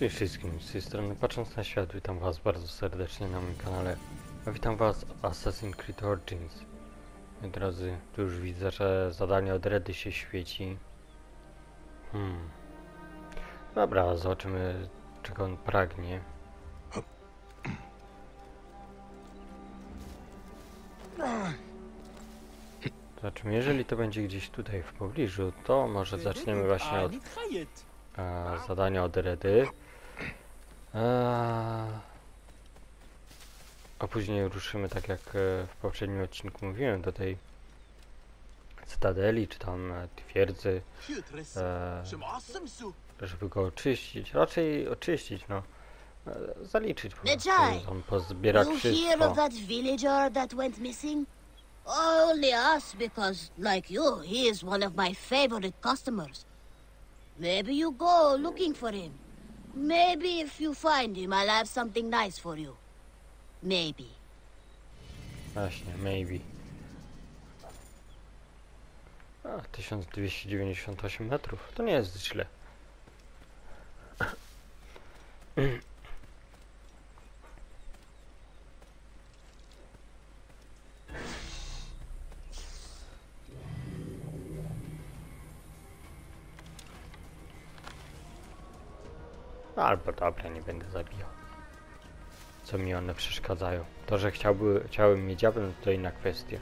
Cześć wszystkim, z tej strony Patrząc na Świat, witam was bardzo serdecznie na moim kanale. A witam was Assassin's Creed Origins. Moi drodzy, tu już widzę, że zadanie od Redy się świeci. Hmm. Dobra, zobaczymy czego on pragnie. Zobaczymy, jeżeli to będzie gdzieś tutaj w pobliżu, to może zaczniemy właśnie od zadania od Redy. A później ruszymy, tak jak e, w poprzednim odcinku mówiłem, do tej cytadeli, czy tam e, twierdzy, e, żeby go oczyścić. Raczej oczyścić, no. Zaliczyć po prostu, tam pozbierać wszystko. only ask because, like you, he is one of my favorite customers. Maybe you go looking for him. Maybe if you find him, I'll have something nice for you. Maybe. Właśnie, maybe. A, 1298 metrów, to nie jest źle. Albo dobra, nie będę zabijał. Co mi one przeszkadzają? To, że chciałby, chciały mnie dziabnąć, to inna kwestia.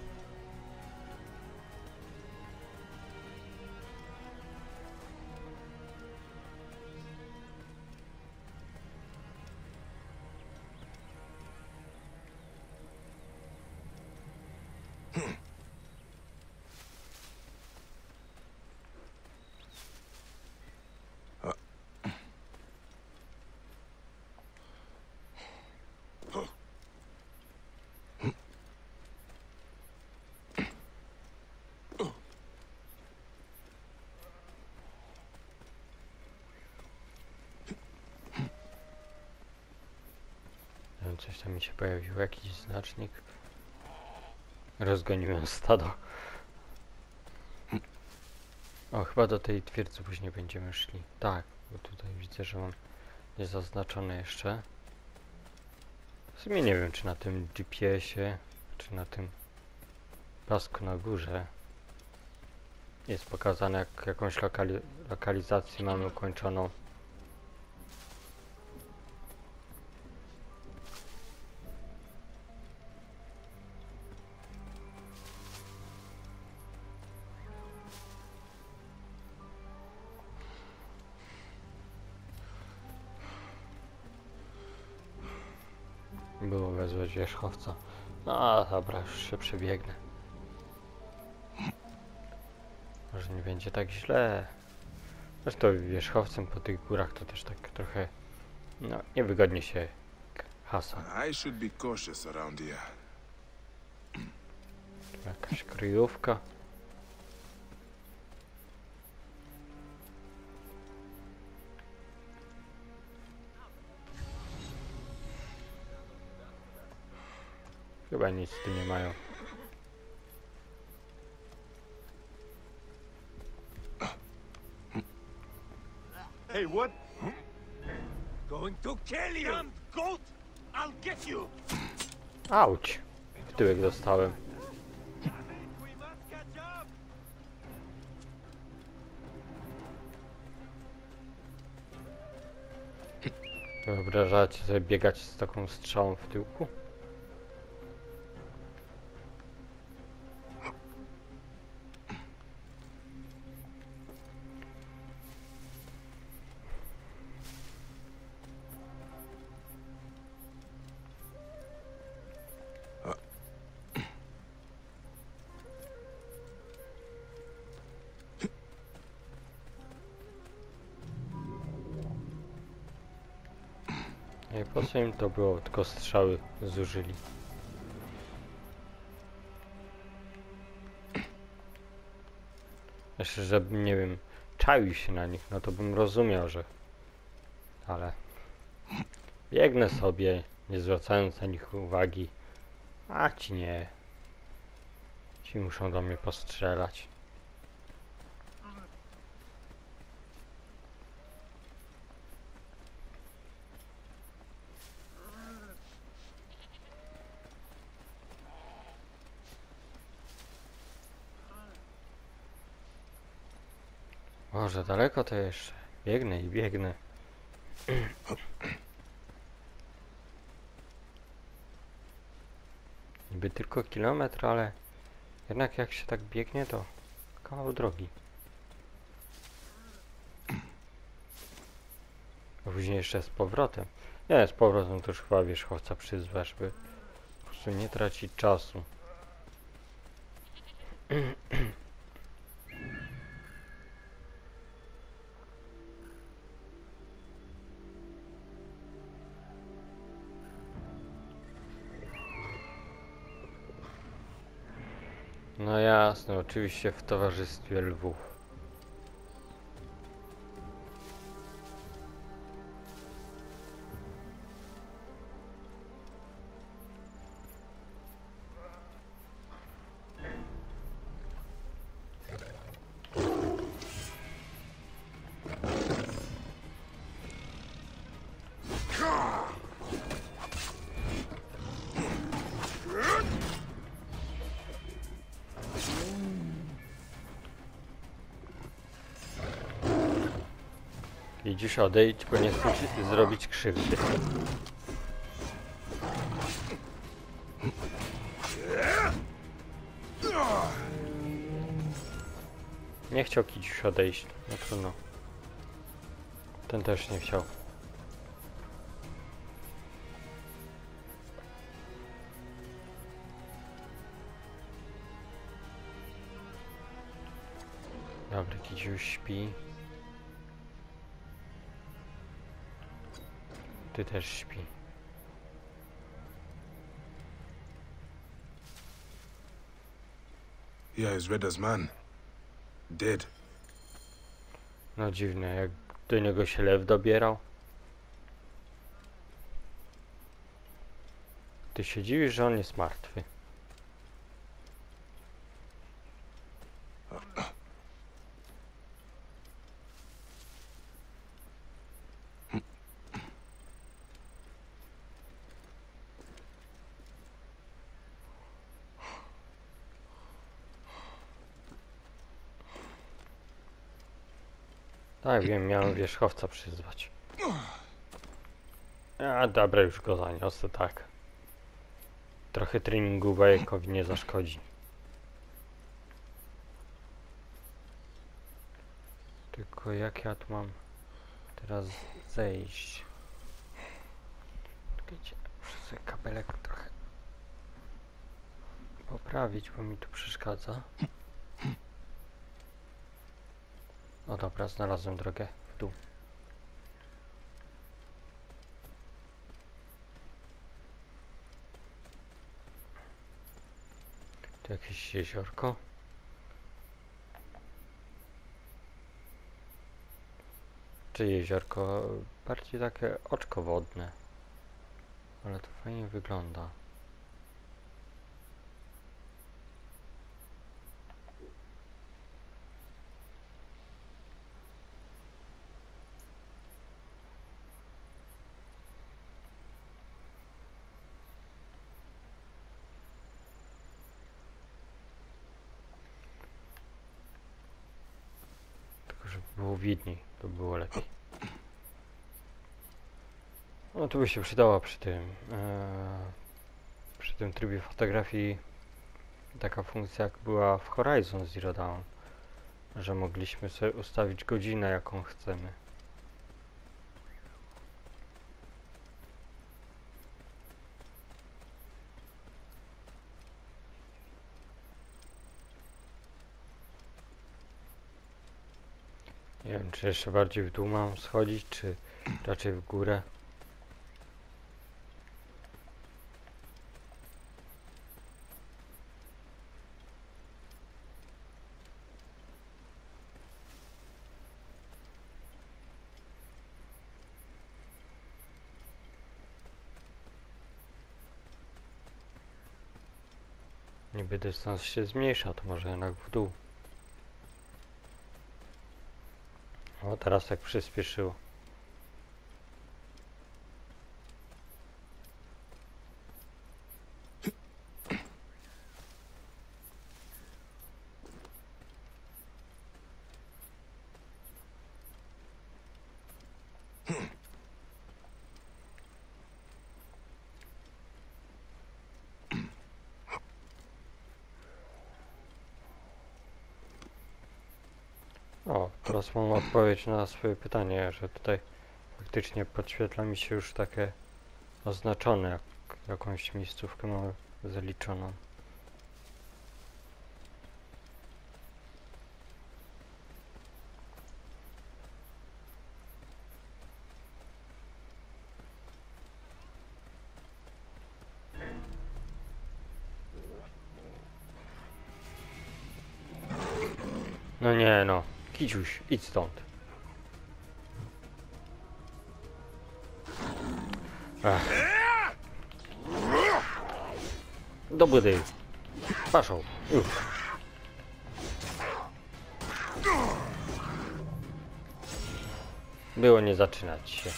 Pojawiło, jakiś znacznik. Rozgoniłem stado. O, chyba do tej twierdzy później będziemy szli. Tak, bo tutaj widzę, że on jest zaznaczony jeszcze. W sumie nie wiem, czy na tym GPS-ie, czy na tym pasku na górze jest pokazane, jak jakąś lokali lokalizację mamy ukończoną. Było wezwać wierzchowca. No dobra, już się przebiegnę. Może nie będzie tak źle. Zresztą wierzchowcem po tych górach to też tak trochę no, niewygodnie się hasa. I should be cautious around here. Jakaś kryjówka. Chyba nic tu nie mają. Hey, what? Going to kill you! Damn goat! I'll get you! Auć! W tyłek dostałem. Wyobrażacie sobie biegać z taką strzałą w tyłku? Nie, po co im to było? Tylko strzały zużyli. Jeszcze, żebym, nie wiem, czaił się na nich, no to bym rozumiał, że... Ale... Biegnę sobie, nie zwracając na nich uwagi. A ci nie. Ci muszą do mnie postrzelać. Może daleko to jeszcze. Biegnę i biegnę. Niby tylko kilometr, ale jednak jak się tak biegnie, to kawał drogi. A później jeszcze z powrotem. Nie, z powrotem to już chyba wierzchowca przyzwa, żeby po prostu nie tracić czasu. Jasne, oczywiście w towarzystwie lwów. I dziś odejdź, bo nie chcę zrobić krzywdy. Nie chciał Kiciuś odejść, no trudno. Ten też nie chciał. Dobra, Kiciuś śpi. Ty też śpi. Yeah, as red as man. Dead. No dziwne, jak do niego się lew dobierał. Ty się dziwisz, że on jest martwy. Tak, wiem, miałem wierzchowca przyzwać. A dobra, już go zaniosę, tak. Trochę treningu bajkowi nie zaszkodzi. Tylko jak ja tu mam teraz zejść? Czekajcie, muszę kabelek trochę poprawić, bo mi tu przeszkadza. O dobra, znalazłem drogę w dół. Tu jakieś jeziorko. Czy jeziorko? Bardziej takie oczko wodne. Ale to fajnie wygląda. Tylko widniej, to było lepiej. No tu by się przydała przy tym e, przy tym trybie fotografii taka funkcja jak była w Horizon Zero Dawn, że mogliśmy sobie ustawić godzinę jaką chcemy. Nie czy jeszcze bardziej w dół mam schodzić, czy raczej w górę. Niby dystans się zmniejsza, to może jednak w dół. O, teraz tak przyspieszyło. O, teraz mam odpowiedź na swoje pytanie, że tutaj faktycznie podświetla mi się już takie oznaczone, jak jakąś miejscówkę mamy zaliczoną. No, Kiciuś, idź stąd. Ech. Do budy. Paszą, już. Było nie zaczynać się.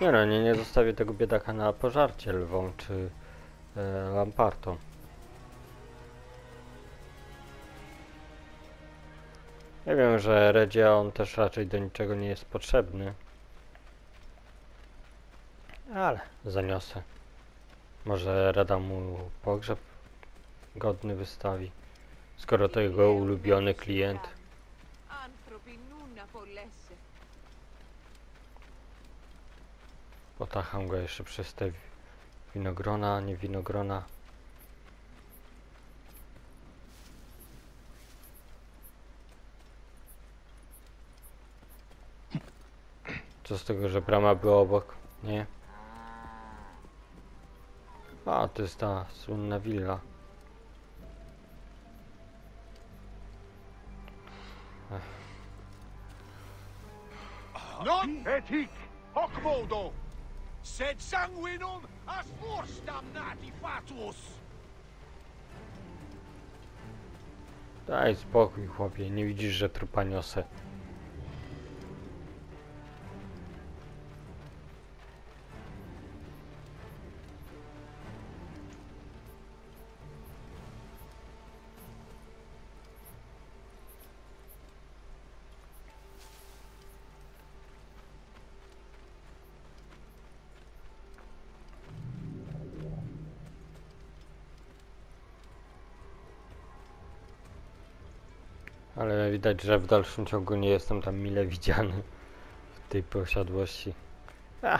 Nie no, nie, nie zostawię tego biedaka na pożarcie lwą czy e, lampartą. Ja wiem, że Redia on też raczej do niczego nie jest potrzebny. Ale zaniosę. Może Rada mu pogrzeb godny wystawi, skoro to jego ulubiony klient. Potacham go jeszcze przez te winogrona, nie winogrona. Co z tego, że brama była obok? Nie. A, to jest ta słynna willa. Non etic hoc modo. Sed sanguinum as force damnati fatuus. Daj spokój, chłopie. Nie widzisz, że trupa niosę. Ale widać, że w dalszym ciągu nie jestem tam mile widziany w tej posiadłości. A,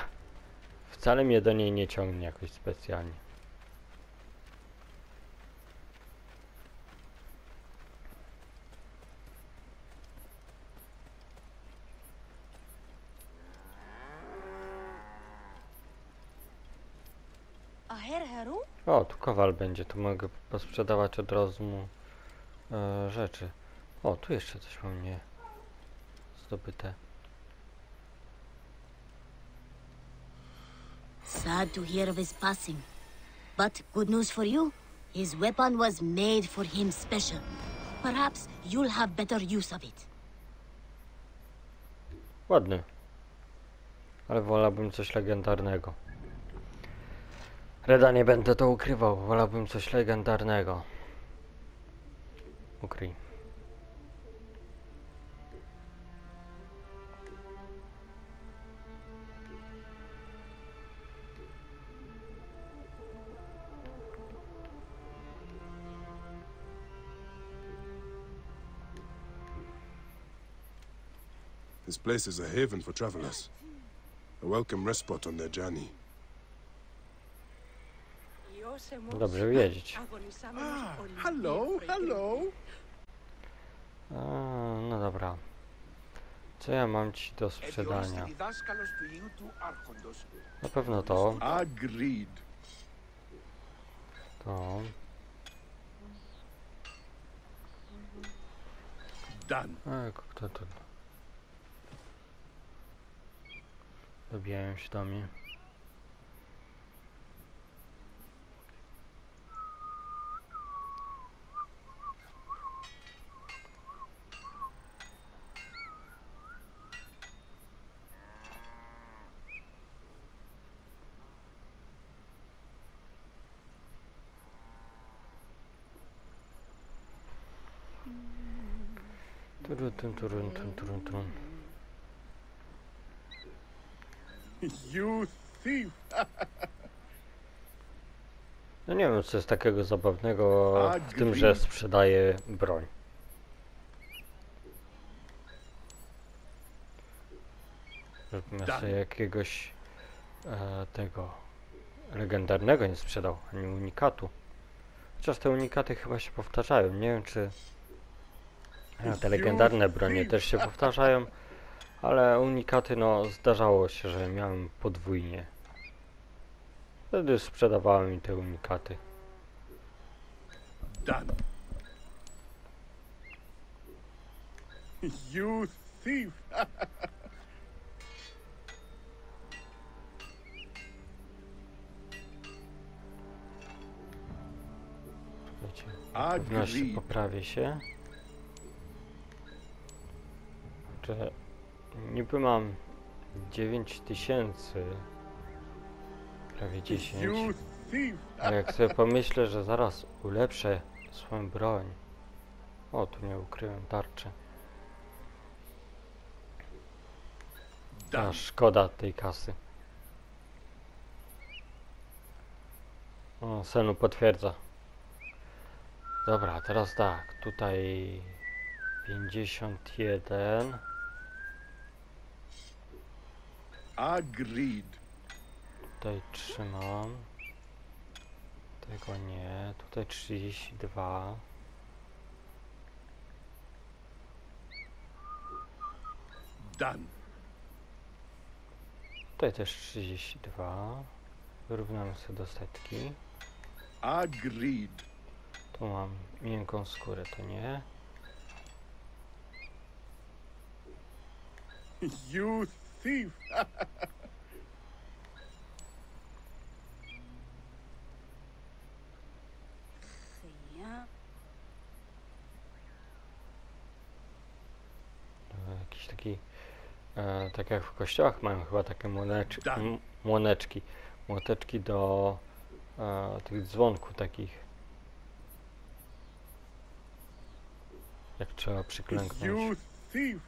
wcale mnie do niej nie ciągnie jakoś specjalnie. O, tu kowal będzie, tu mogę posprzedawać od razu mu e, rzeczy. O, tu jeszcze coś mam nie zdobyte. Sad to hear of his passing. But good news for you. His weapon was made for him special. Perhaps you'll have better use of it. Ładny. Ale wolałbym coś legendarnego. Reda, nie będę to ukrywał. Wolałbym coś legendarnego. Ukryj. This place is a haven for travelers. A welcome respite on their journey. Dobrze wiedzieć. Ah, ah hello, hello. A, no dobra. Co ja mam ci do sprzedania? Na pewno to. Agreed. To. Done. A, kto to? Dobijają się do mnie. Turun, turun, turun, turun, turun, turun. You thief. No nie wiem, co jest takiego zabawnego w tym, że sprzedaje broń. Żebym sobie jakiegoś e, tego legendarnego nie sprzedał, ani unikatu. Chociaż te unikaty chyba się powtarzają. Nie wiem, czy te legendarne bronie też się powtarzają, ale unikaty, no zdarzało się, że miałem podwójnie. Wtedy sprzedawałem mi te unikaty. Done. You thief! Wiecie, poprawię się. Że niby mam 9000 prawie 10 You thief! ale jak sobie pomyślę, że zaraz ulepszę swoją broń. O tu nie ukryłem tarczę. A szkoda tej kasy. O Senu potwierdza. Dobra teraz tak tutaj 51 Agreed. Tutaj trzymam. Tego nie. Tutaj 32. Done. Tutaj też 32. Wyrównamy sobie do setki. Agreed. Tu mam miękką skórę, to nie. You thief! Ja. Jakiś taki. E, tak jak w kościołach mają chyba takie młonecz, Tak. młoneczki. Młoteczki do e, tych dzwonków takich. Jak trzeba przyklęknąć. You thief!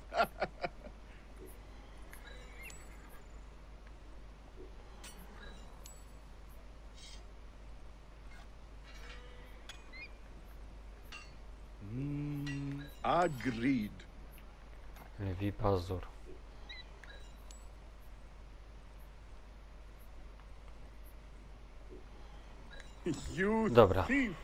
Mm, Agreed. Lwi pazur. You Dobra. Mm.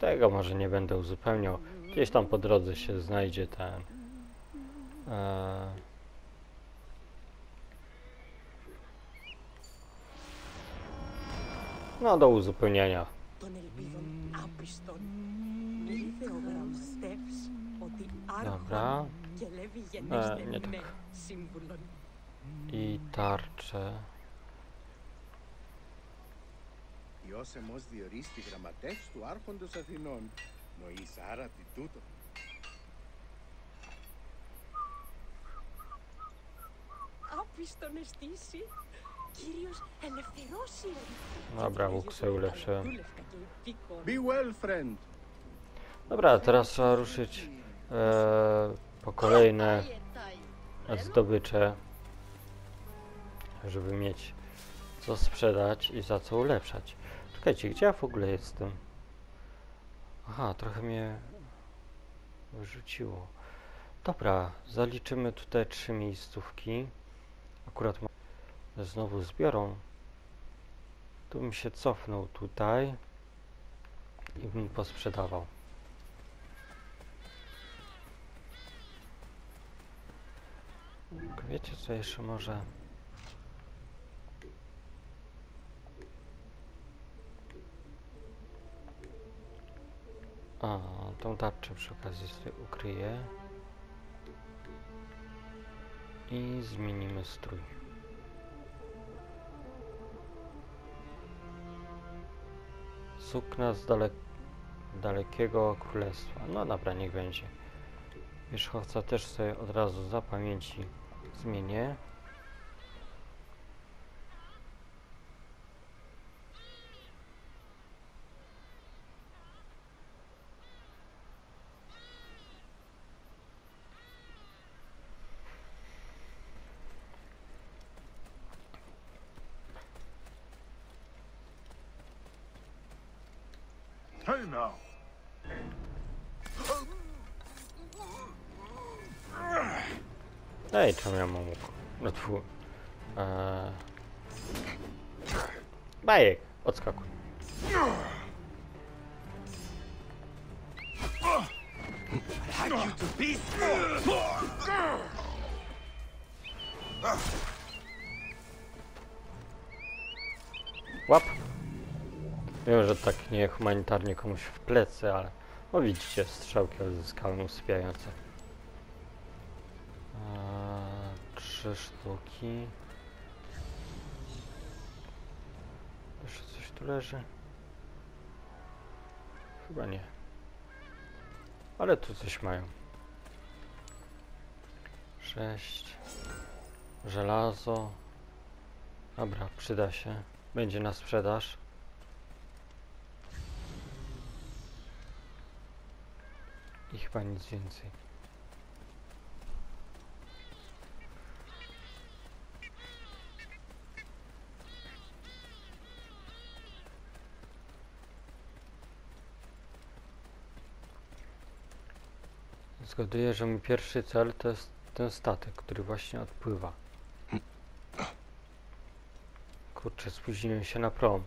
Tego może nie będę uzupełniał. Gdzieś tam po drodze się znajdzie ten. E, no do uzupełnienia. Των ελπίδων άπιστων. Ήλθε ο γραμμαστεύς ότι Dobra. άρχον και λέβη γενέστε nie tak. με σύμβουλον. I tarcze. Ιώσεμος διορίστη γραμματεύς του Άρχοντος Αθηνών. Νοείς άρα τι τούτο. Άπιστον εστίση, Κύριος ελευθερώσει Dobra, łuk sobie ulepszyłem. Be well, friend. Dobra, teraz trzeba ruszyć e, po kolejne zdobycze, żeby mieć co sprzedać i za co ulepszać. Czekajcie, gdzie ja w ogóle jestem? Aha, trochę mnie wyrzuciło. Dobra, zaliczymy tutaj trzy miejscówki. Akurat ma- znowu zbiorą. Tu bym się cofnął tutaj i bym posprzedawał. Wiecie co jeszcze może? A, tą tarczę przy okazji sobie ukryję. I zmienimy strój. Sukna z dalek dalekiego królestwa. No dobra, niech będzie. Wierzchowca też sobie od razu za pamięci zmienię. Hey now. Ej, czemu ja mam łuk? No tfu. Eee... Bajek, odskakuj. Łap. Wiem, że tak niehumanitarnie komuś w plecy, ale... No widzicie, strzałki odzyskałem usypiające. Trzy sztuki. Jeszcze coś tu leży? Chyba nie. Ale tu coś mają. Sześć. Żelazo. Dobra, przyda się. Będzie na sprzedaż. I chyba nic więcej. Zgaduję, że mój pierwszy cel to jest ten statek, który właśnie odpływa. Kurczę, spóźniłem się na prom.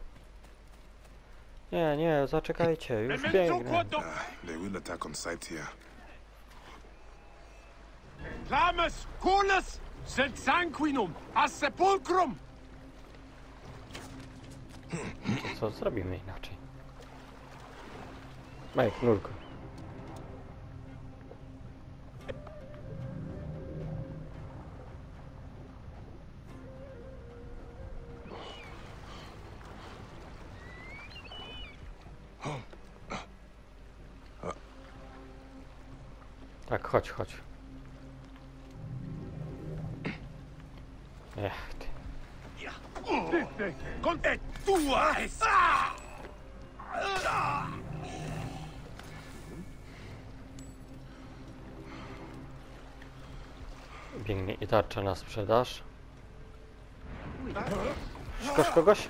Nie, nie, zaczekajcie, już biegnę. quantum they will attack on sight here. clamus coolus sed sanguinum a sepulcrum. Co, zrobimy inaczej. Majek, nurko. Chodź, chodź. Ech, ty. Biegnie i tarcza na sprzedaż. Szukasz kogoś?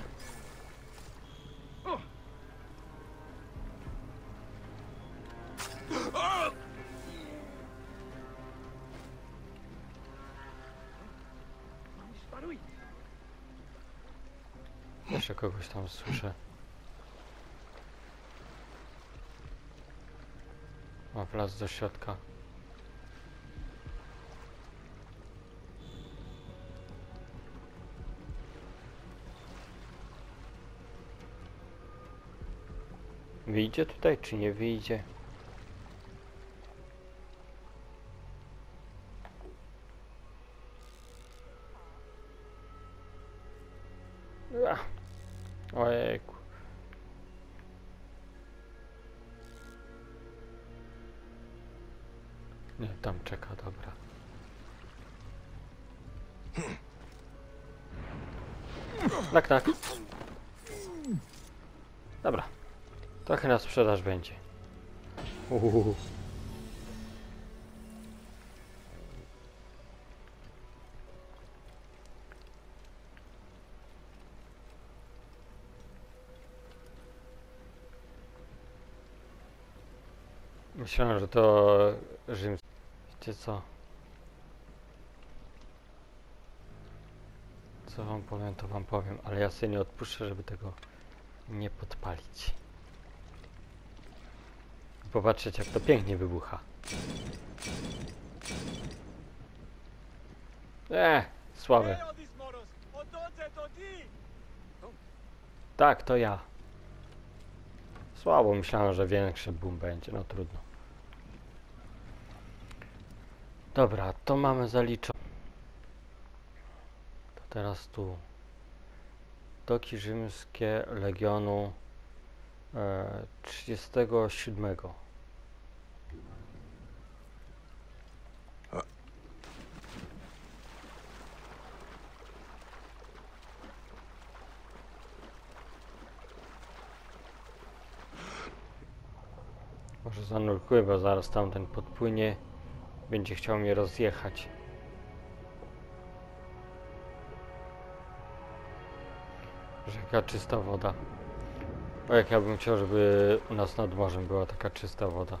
Jeszcze kogoś tam słyszę. Ma wlazł do środka. Wyjdzie tutaj, czy nie wyjdzie? Tak, tak. Dobra. Trochę na sprzedaż będzie. Uhuhu. Myślałem, że to Rzym. Wiecie co? Co wam powiem, to wam powiem, ale ja sobie nie odpuszczę, żeby tego nie podpalić. Popatrzeć jak to pięknie wybucha. Eee, słabe. Tak, to ja. Słabo, myślałem, że większy boom będzie, no trudno. Dobra, to mamy zaliczone. Teraz tu. Doki rzymskie Legionu e, 37. Może zanurkuję, bo zaraz tamten podpłynie. Będzie chciał mnie rozjechać. Rzeka czysta woda. O jak ja bym chciał, żeby u nas nad morzem była taka czysta woda.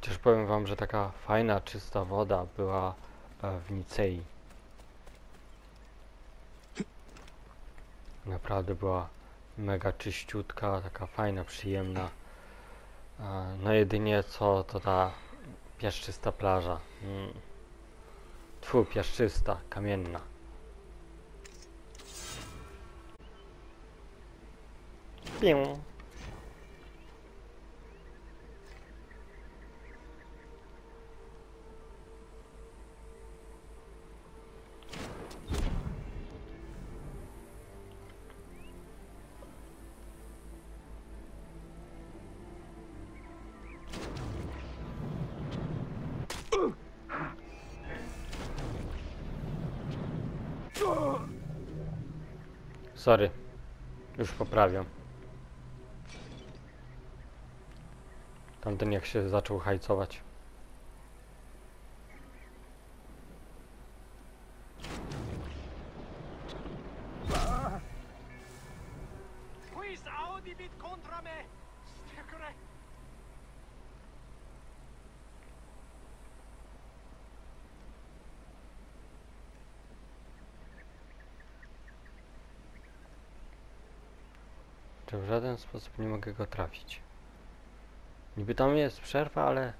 Chociaż powiem wam, że taka fajna, czysta woda była e, w Nicei. Naprawdę była mega czyściutka, taka fajna, przyjemna. E, No jedynie co to ta piaszczysta plaża. Mm. Tfu, piaszczysta, kamienna. Pię. Sorry. Już poprawiam. Tamten jak się zaczął hajcować. W żaden sposób nie mogę go trafić. Niby tam jest przerwa, ale...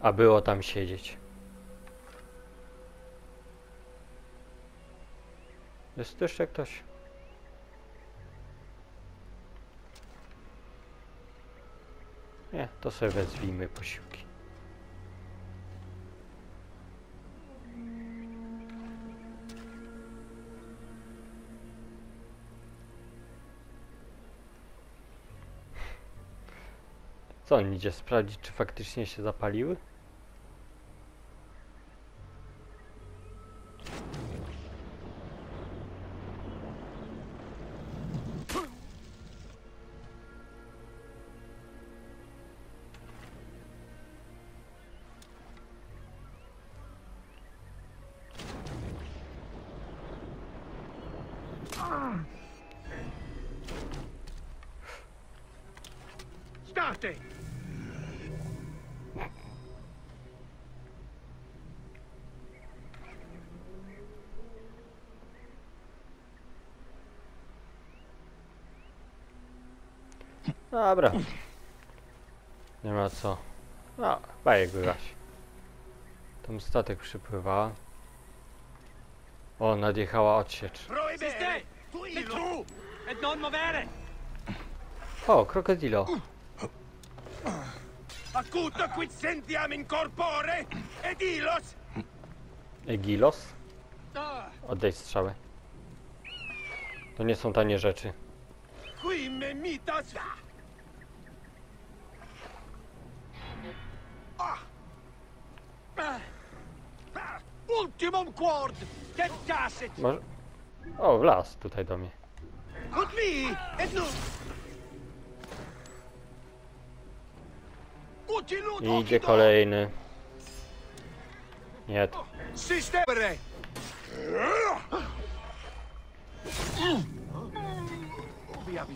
A było tam siedzieć. Jest jeszcze ktoś? Nie, to sobie wezwijmy posiłki. Co on idzie sprawdzić, czy faktycznie się zapaliły? Dobra. Nie ma co. No, bajek wygaś. Tam statek przypływa. O, nadjechała odsiecz. O, krokodilo. Acuto quid sentiam in corpore! Egilos? Ah, Oddaj strzały. To nie są tanie rzeczy. qui me mitas! Ultimum quord! Get tacit! Może... O, wlazł tutaj do mnie. Ut mi! Et nu! Utilut I idzie kolejny. Nie, Sistemere! Via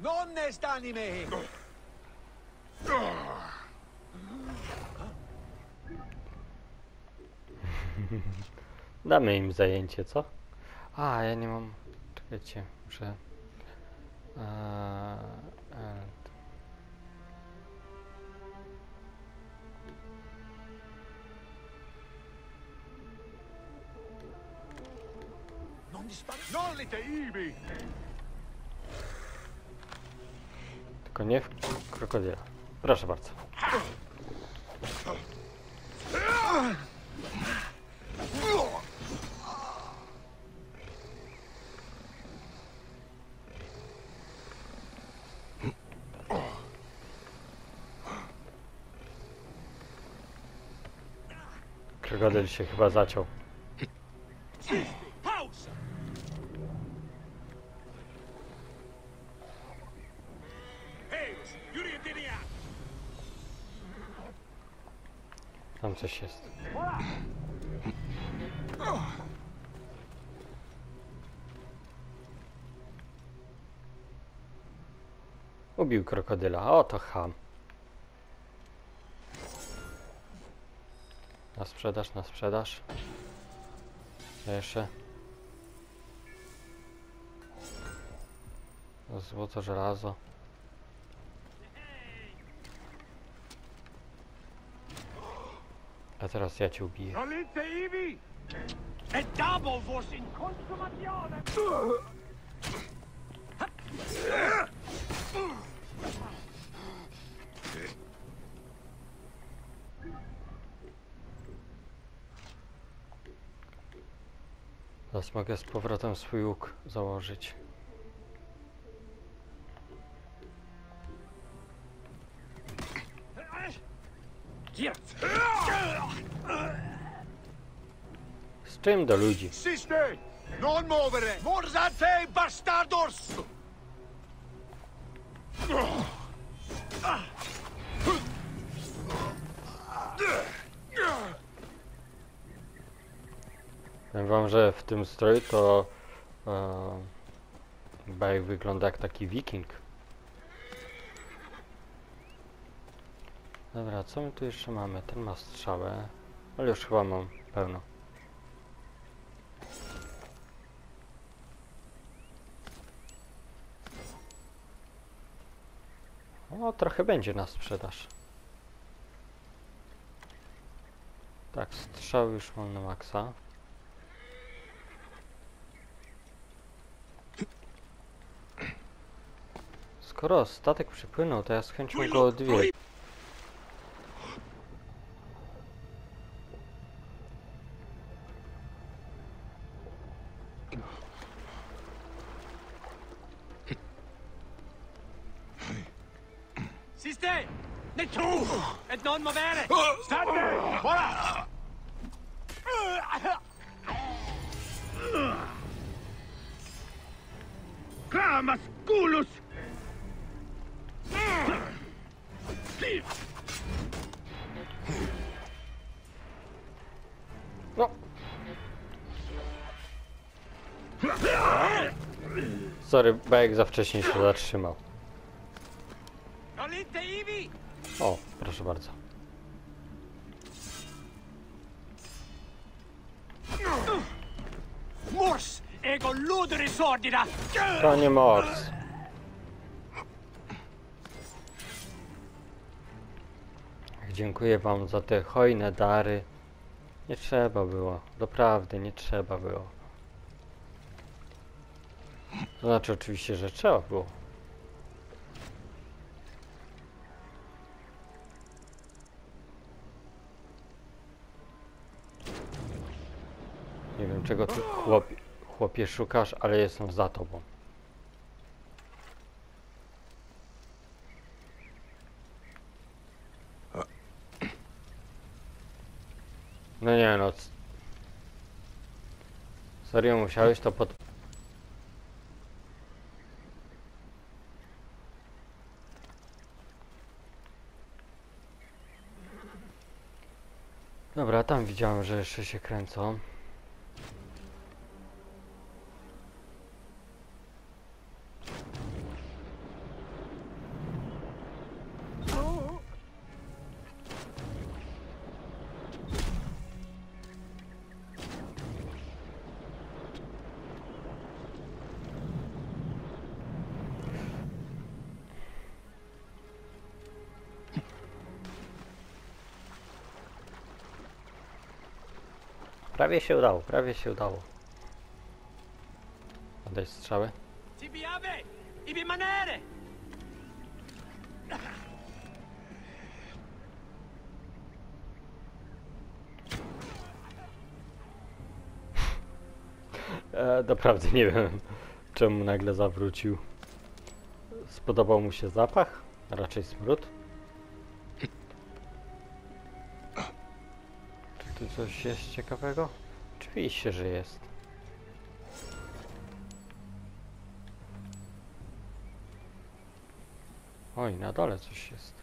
Non est anime! damy im zajęcie, co? A, ja nie mam... Czekajcie, muszę... Eee, e, Non. Non lite ibi! Tylko nie krokodyla. Proszę bardzo. Krokodyl się chyba zaciął. Krokodyla. O, to ham. Na sprzedaż, na sprzedaż. Jeszcze. Złoto, żelazo. A teraz ja cię ubiję. E double vos in! Teraz mogę z powrotem swój łuk założyć. Z czym do ludzi? Non movere! Morsate, bastardos! Powiem wam, że w tym stroju to e, Bajek wygląda jak taki wiking. Dobra, co my tu jeszcze mamy? Ten ma strzałę, ale już chyba mam pełno. O, trochę będzie na sprzedaż. Tak, strzał już mam na maksa. Skoro statek przypłynął, to ja z chęcią go odwiedzię. Siste! Ne tu! Et non movere! State! Sorry, Bajek za wcześnie się zatrzymał. O, proszę bardzo. Mors! Ego ludere sordida! To nie mors. Dziękuję wam za te hojne dary. Nie trzeba było, doprawdy nie trzeba było. To znaczy oczywiście, że trzeba było. Nie wiem czego ty chłopie, chłopie szukasz, ale jestem za tobą. No nie no. Serio musiałeś to pod... Widziałem, że jeszcze się kręcą. Prawie się udało, prawie się udało. Oddaj strzały. E, doprawdy nie wiem, czemu nagle zawrócił. Spodobał mu się zapach? Raczej smród? Coś jest ciekawego? Oczywiście, że jest. Oj, na dole coś jest.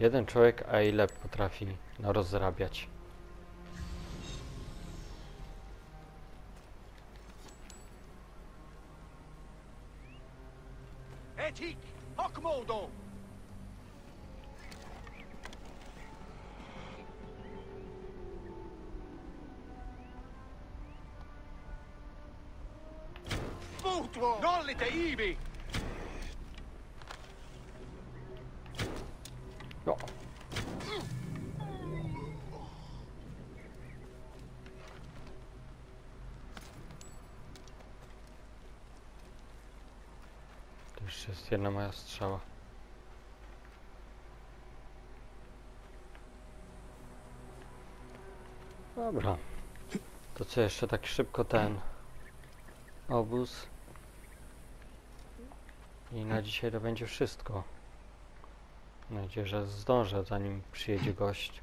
Jeden człowiek, a ile potrafi narozrabiać? Iivi! No. To jeszcze jest jedna moja strzała. Dobra. To co jeszcze tak szybko ten obóz. I na dzisiaj to będzie wszystko. Mam nadzieję, że zdążę zanim przyjedzie gość.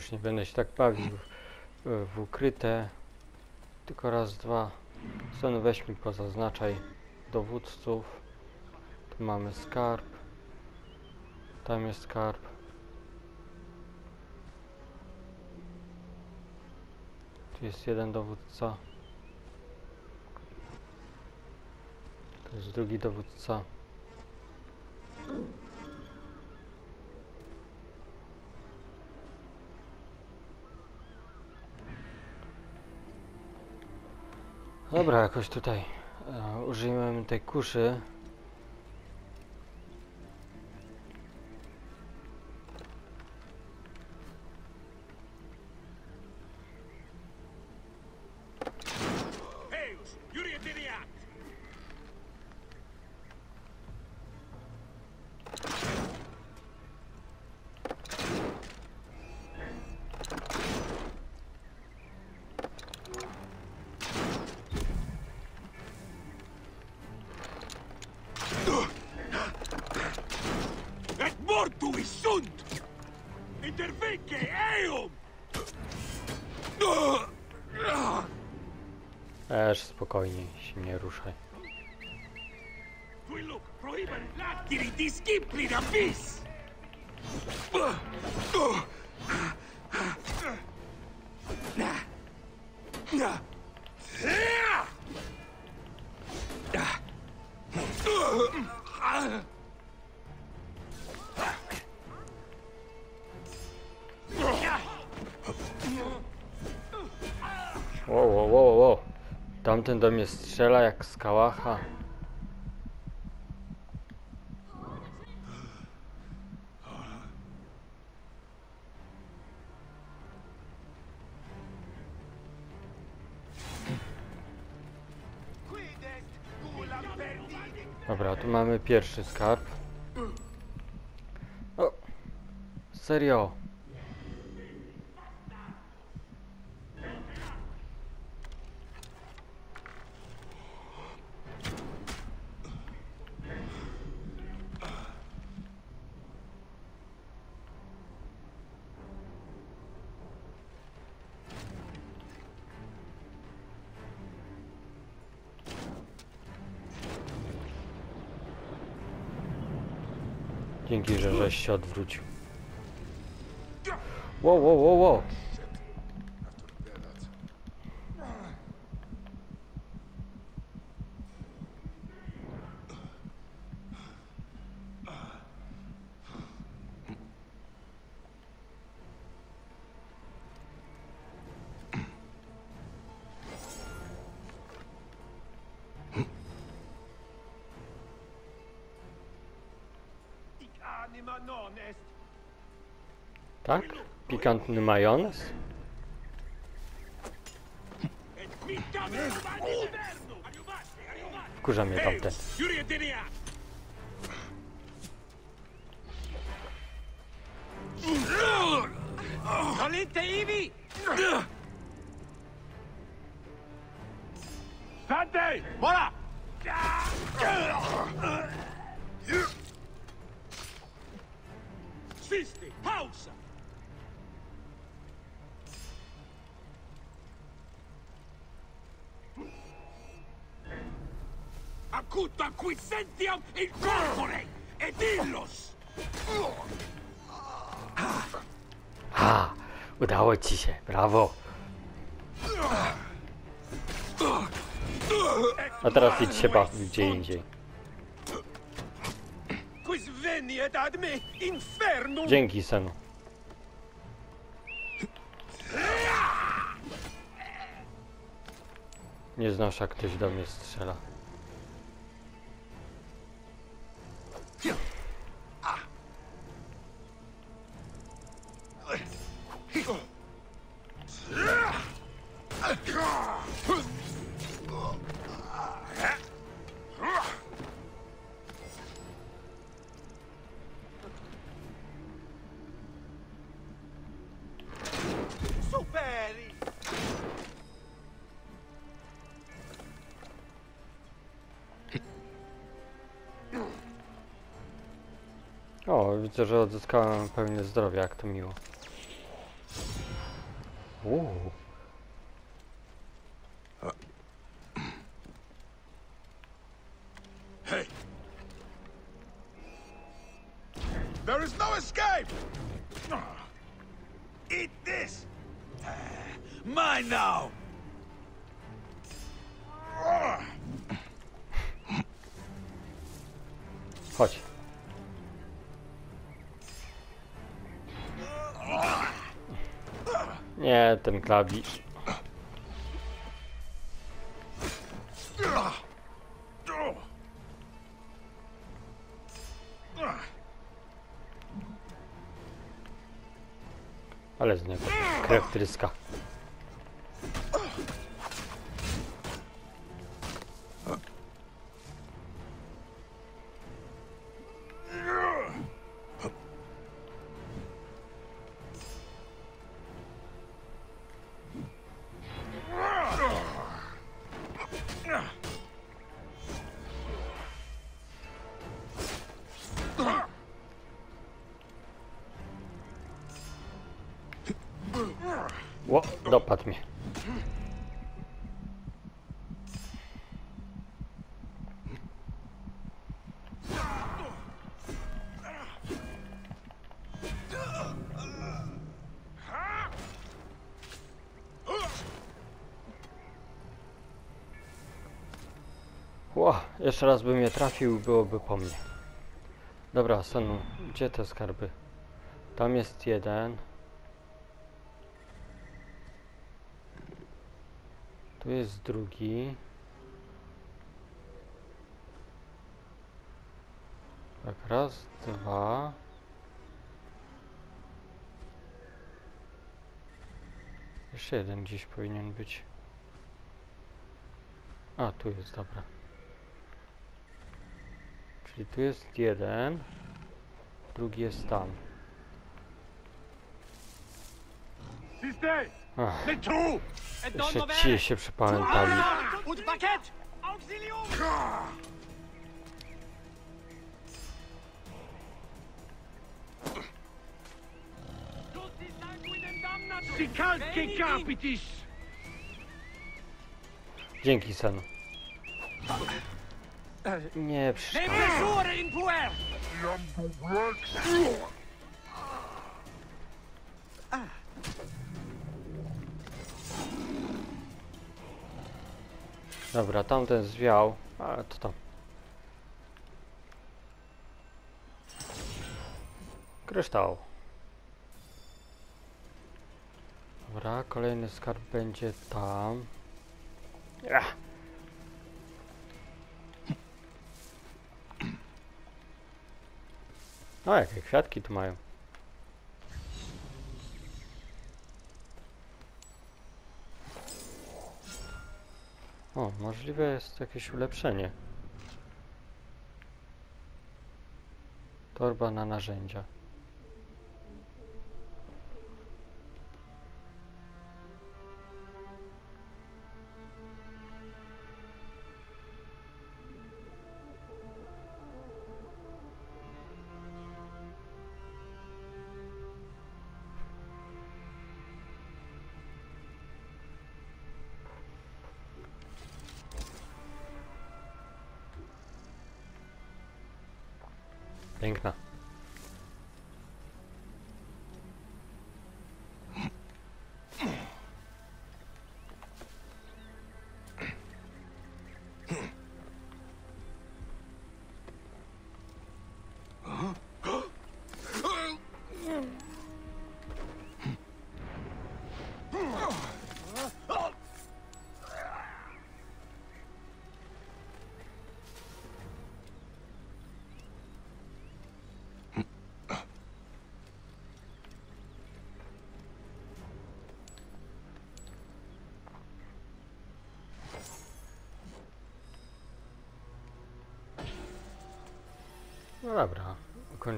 Już nie będę się tak bawił w, ukryte. Tylko raz, dwa. Stąd weź mi pozaznaczaj dowódców. Tu mamy skarb. Tam jest skarb. Tu jest jeden dowódca. Tu jest drugi dowódca. Dobra, jakoś tutaj e, użyjemy tej kuszy. Też spokojnie, się nie ruszaj. Quilluk Tamten do mnie strzela jak z kałacha. Dobra, tu mamy pierwszy skarb. O! Serio? Się odwrócił. Wow, wow, wow, wow. Tak? Pikantny majonez? Wkurza mnie tamten. Inte Ivi! Svante! Bara! Sentiam il corpore e dillos! Ha! Udało ci się, brawo! A teraz idź się baw gdzie indziej. Et! Dzięki, Senu. Nie znoszę, jak ktoś do mnie strzela. Widzę, że odzyskałem pełne zdrowia, jak to miło. Uuu. Nie, ten Ło, jeszcze raz by mnie trafił, byłoby po mnie. Dobra, Sanu, gdzie te skarby? Tam jest jeden. Tu jest drugi. Tak, raz, dwa. Jeszcze jeden gdzieś powinien być. A, tu jest, dobra. Czyli tu jest jeden. Drugi jest tam. Ach, jeszcze ci się przypamiętali. Dzięki, Senu. Nie puer! Dobra, tamten zwiał, ale to tam. Kryształ. Dobra, kolejny skarb będzie tam. Ach. O, jakie kwiatki tu mają. O, możliwe jest jakieś ulepszenie. Torba na narzędzia.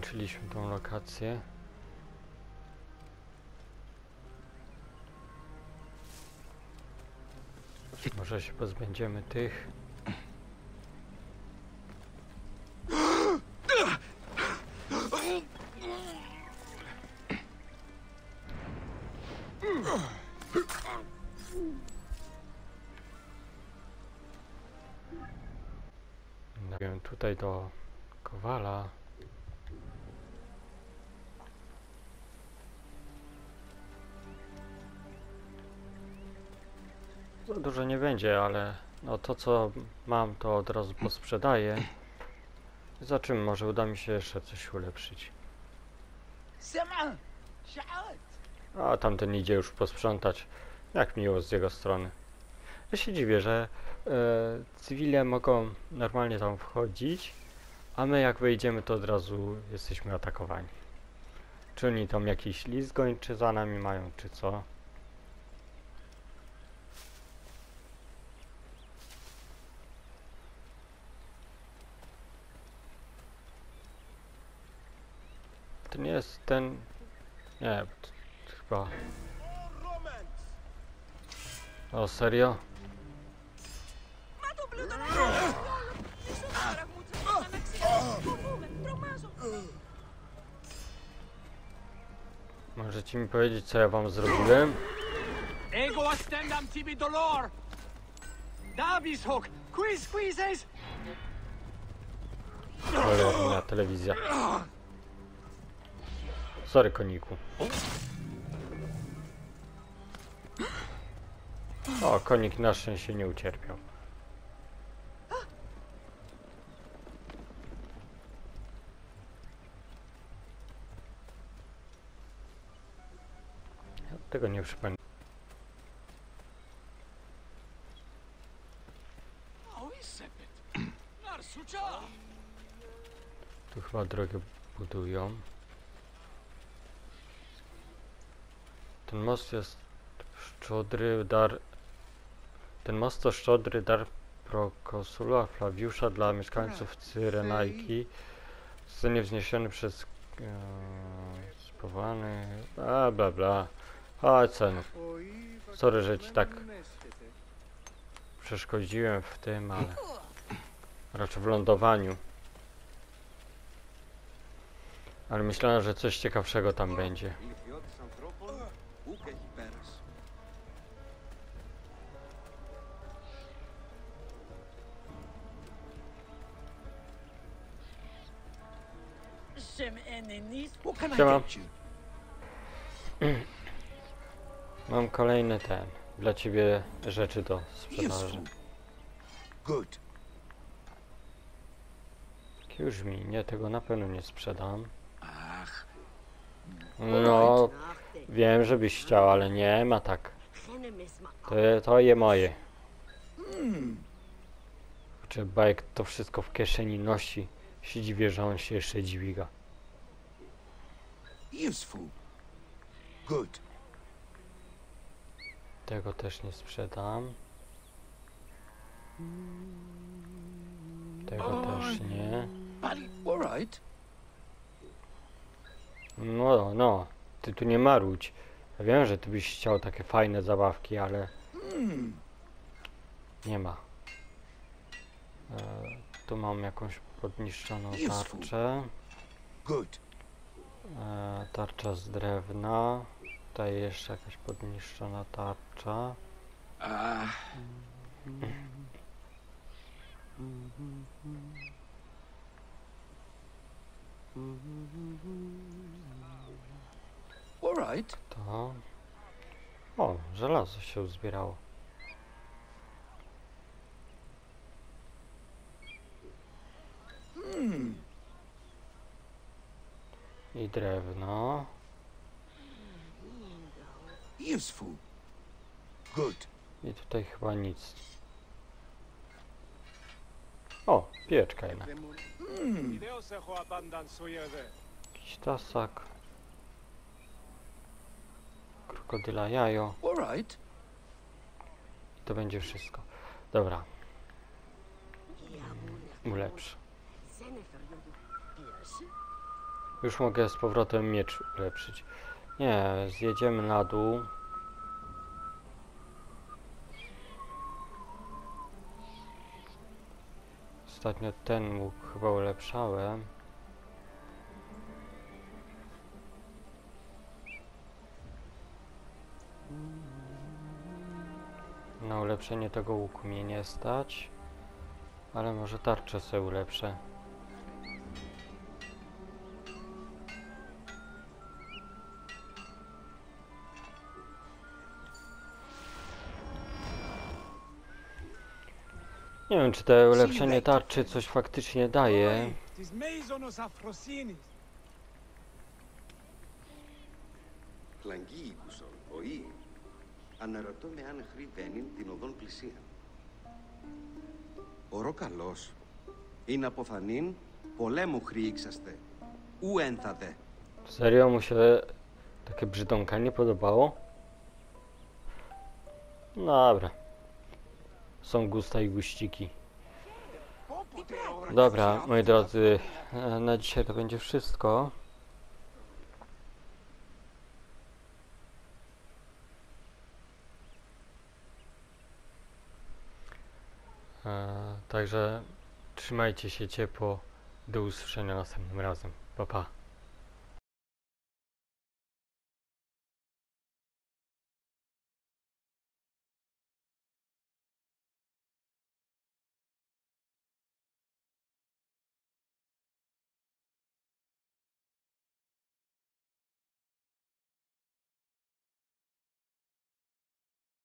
Ukończyliśmy tą lokację. Może się pozbędziemy tych. będzie, ale no to co mam to od razu posprzedaję. Za czym może uda mi się jeszcze coś ulepszyć. No, a tamten idzie już posprzątać. Jak miło z jego strony. Ja się dziwię, że e, cywile mogą normalnie tam wchodzić, a my jak wyjdziemy to od razu jesteśmy atakowani. Czy oni tam jakiś list gończy za nami mają, czy co? to nie jest ten... Nie, chyba... O, serio? Możecie mi powiedzieć, co ja wam zrobiłem? Ego ostendam tibi dolor! Davis hook! Quiz, quizes! Kolejna telewizja. Sorry, koniku. O, konik na szczęście nie ucierpiał. Ja tego nie przypomnę. Tu chyba drogę budują. Ten most jest szczodry dar. Ten most to szczodry dar prokonsula Flawiusza dla mieszkańców Cyrenajki. Zostanie wzniesiony przez e, spowany. Bla bla bla. Chodź sen. Sorry, że ci tak przeszkodziłem w tym, ale raczej w lądowaniu. Ale myślałem, że coś ciekawszego tam będzie. Siema. Mam kolejny ten. Dla ciebie rzeczy do sprzedaży. Good. Excuse me, nie, tego na pewno nie sprzedam. No, wiem, żebyś chciał, ale nie ma tak. To, je- to je moje. Czy bajek to wszystko w kieszeni nosi. Się dziwię, że on się jeszcze dźwiga. Useful. Good. Tego też nie sprzedam. Tego też nie. buddy, all right. No, no, ty tu nie marudź. Ja wiem, że ty byś chciał takie fajne zabawki, ale nie ma. E, tu mam jakąś podniszczoną tarczę. Good. E, tarcza z drewna. Tutaj jeszcze jakaś podniszczona tarcza. Ah, All right. To... O, żelazo się uzbierało. I drewno. Useful. Good. I tutaj chyba nic. O, pieczka jednak. Mm. Jakiś tasak. Krokodyla jajo. I to będzie wszystko. Dobra. Ulepsz. Już mogę z powrotem miecz ulepszyć. Nie, zjedziemy na dół. Ostatnio ten łuk chyba ulepszałem. Na ulepszenie tego łuku mnie nie stać. Ale może tarczę sobie ulepszę. Nie wiem, czy te ulepszenie tarczy coś faktycznie daje. Της Μέιζωνος Αφροσύνης. Κλαγκί ήκουσον, ο Ή. Αναρωτώ με αν χρήβενιν την οδόν πλησίαν. Ωρό καλός. Είναι αποθανήν, πολέμου χρήξαστε. Ου ένθατε. Serio mu się takie brzydonka nie podobało? Dobra. Są gusta i guściki. Dobra, moi drodzy, na dzisiaj to będzie wszystko. E, Także trzymajcie się ciepło. Do usłyszenia następnym razem. Pa pa.